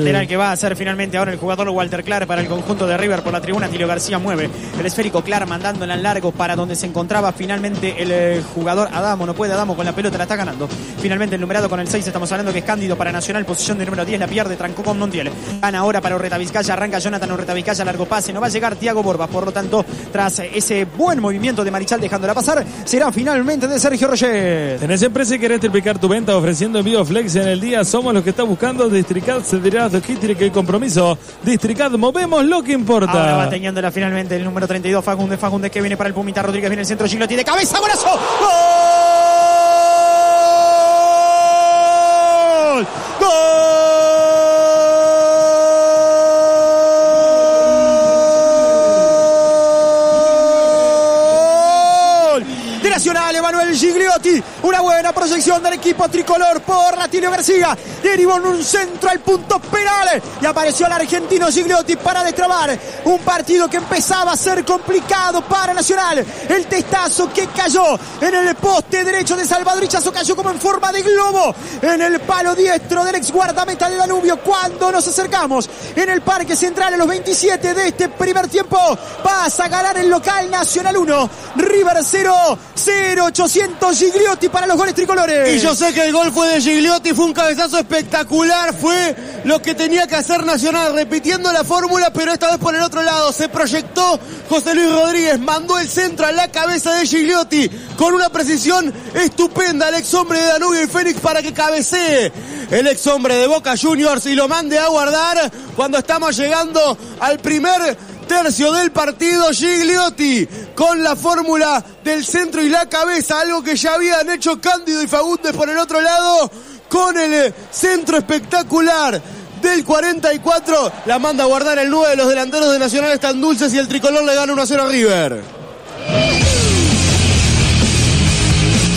Lateral que va a ser finalmente ahora el jugador Walter Clark para el conjunto de River por la tribuna. Tilio García mueve el esférico Clark mandándola en largo para donde se encontraba finalmente el eh, jugador Adamo. No puede Adamo con la pelota, la está ganando. Finalmente el numerado con el 6, estamos hablando que es Cándido para Nacional, posición de número 10, la pierde, trancó con Montiel. Gana ahora para Urreta Vizcaya, arranca Jonathan Urreta Vizcaya, largo pase. No va a llegar Tiago Borba, por lo tanto, tras ese buen movimiento de Marichal dejándola pasar, será finalmente de Sergio Roger. Tenés empresa y querés triplicar tu venta ofreciendo envío flex en el día. Somos los que está buscando Districat, Kitri, que compromiso. Districat, movemos lo que importa. Ahora va teniéndola finalmente el número 32, Fagundes, Fagundes que viene para el Pumita Rodríguez, viene el centro, Gilotti de cabeza, golazo. ¡Gol! ¡Gol! Nacional, Emanuel Gigliotti. Buena proyección del equipo tricolor por Latilio García. Derivó en un centro al punto penal. Y apareció el argentino Gigliotti para destrabar un partido que empezaba a ser complicado para Nacional. El testazo que cayó en el poste derecho de Salvador Ichazo cayó como en forma de globo en el palo diestro del ex guardameta de Danubio. Cuando nos acercamos en el Parque Central a los 27 de este primer tiempo, pasa a ganar el local Nacional 1, River 0, 0, 800 Gigliotti para los goles tricolores. Y yo sé que el gol fue de Gigliotti, fue un cabezazo espectacular, fue lo que tenía que hacer Nacional, repitiendo la fórmula, pero esta vez por el otro lado. Se proyectó José Luis Rodríguez, mandó el centro a la cabeza de Gigliotti con una precisión estupenda al ex hombre de Danubio y Fénix para que cabecee el ex hombre de Boca Juniors y lo mande a guardar cuando estamos llegando al primer tercio del partido Gigliotti con la fórmula del centro y la cabeza, algo que ya habían hecho Cándido y Fagundes por el otro lado, con el centro espectacular del 44, la manda a guardar el 9 de los delanteros de Nacional están dulces y el tricolor le gana 1 a 0 a River.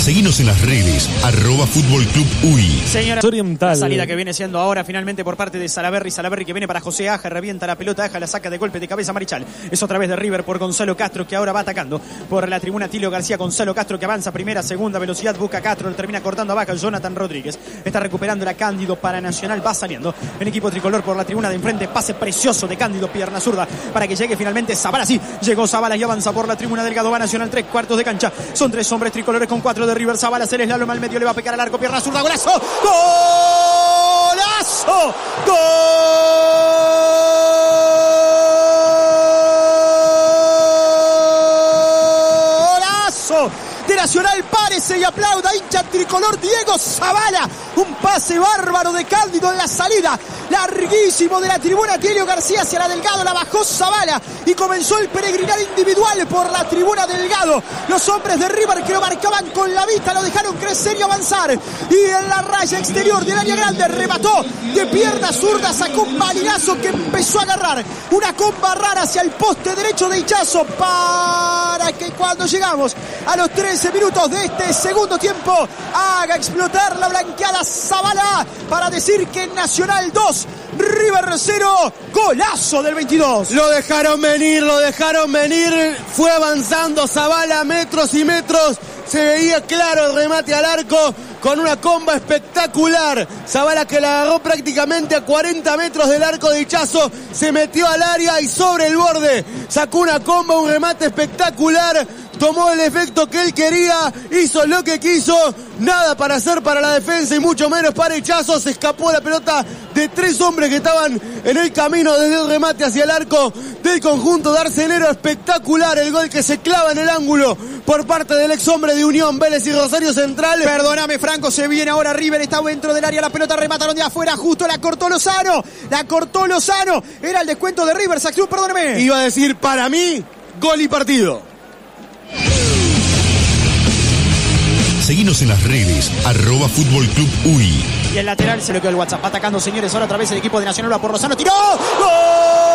Seguinos en las redes, arroba Fútbol Club UI. Señora, Oriental. la salida que viene siendo ahora finalmente por parte de Salaberry. Salaberry que viene para José Aja, revienta la pelota, Aja la saca de golpe de cabeza Marichal. Es otra vez de River por Gonzalo Castro que ahora va atacando por la tribuna Tilio García. Gonzalo Castro que avanza primera, segunda velocidad, busca Castro, lo termina cortando abajo Jonathan Rodríguez. Está recuperando la Cándido para Nacional, va saliendo el equipo tricolor por la tribuna de enfrente. Pase precioso de Cándido, pierna zurda para que llegue finalmente Zabala. Sí, llegó Zabala y avanza por la tribuna Delgado. Va Nacional, tres cuartos de cancha. Son tres hombres tricolores con cuatro de River. Zabala se les al medio, le va a pegar al arco, pierna zurda, golazo. ¡Golazo! ¡Golazo! De Nacional párese y aplauda hincha tricolor Diego Zavala. Un pase bárbaro de Cándido en la salida. Larguísimo de la tribuna Tielio García hacia la Delgado. La bajó Zavala y comenzó el peregrinar individual por la tribuna Delgado. Los hombres de River que lo marcaban con la vista lo dejaron crecer y avanzar. Y en la raya exterior del área grande remató de pierna zurda. Sacó un balinazo que empezó a agarrar. Una comba rara hacia el poste derecho de Hichazo para que cuando llegamos a los 13 minutos de este segundo tiempo haga explotar la blanqueada Zavala para decir que Nacional 2, River 0, golazo del 22. Lo dejaron venir, lo dejaron venir. Fue avanzando Zavala metros y metros. Se veía claro el remate al arco con una comba espectacular. Zavala que la agarró prácticamente a 40 metros del arco de Hichazo. Se metió al área y sobre el borde sacó una comba, un remate espectacular tomó el efecto que él quería, hizo lo que quiso, nada para hacer para la defensa y mucho menos para Hichazo, se escapó la pelota de tres hombres que estaban en el camino desde el remate hacia el arco del conjunto de Arcelero, espectacular el gol que se clava en el ángulo por parte del ex hombre de Unión Vélez y Rosario Central. Perdóname Franco, se viene ahora River, está dentro del área, la pelota remataron de afuera, justo la cortó Lozano, la cortó Lozano, era el descuento de River, Saxón, perdóname. Iba a decir para mí, gol y partido. Seguinos en las redes, arroba Fútbol Club UI. Y el lateral se lo quedó el WhatsApp. Atacando, señores. Ahora otra vez el equipo de Nacional va por Rosano. ¡Tiró! ¡Gol!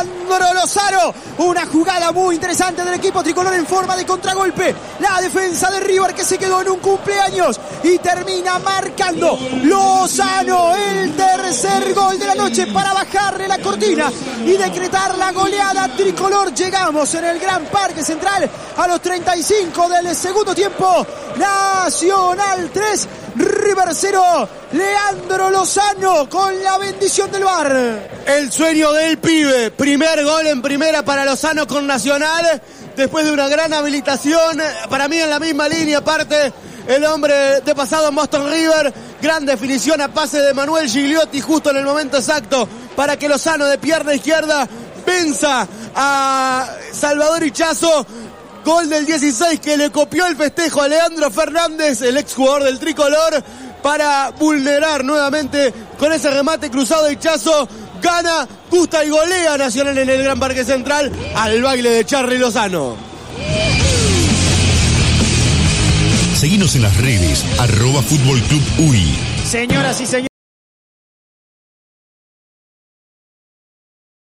¡Gol! Leandro Lozano. Una jugada muy interesante del equipo tricolor en forma de contragolpe. La defensa de River que se quedó en un cumpleaños y termina marcando Lozano el tercer gol de la noche para bajarle la cortina y decretar la goleada tricolor. Llegamos en el Gran Parque Central a los 35 del segundo tiempo. Nacional 3, River 0. Leandro Lozano con la bendición del bar. El sueño del pibe. Primer gol en primera para Lozano con Nacional. Después de una gran habilitación. Para mí en la misma línea, aparte el hombre de pasado en Boston River. Gran definición a pase de Manuel Gigliotti justo en el momento exacto para que Lozano de pierna izquierda venza a Salvador Hichazo. Gol del 16 que le copió el festejo a Leandro Fernández, el exjugador del tricolor, para vulnerar nuevamente con ese remate cruzado de Hichazo. Gana, gusta y golea Nacional en el Gran Parque Central al baile de Charly Lozano. Seguinos en las redes, arroba Fútbol Club UI. Señoras y señores.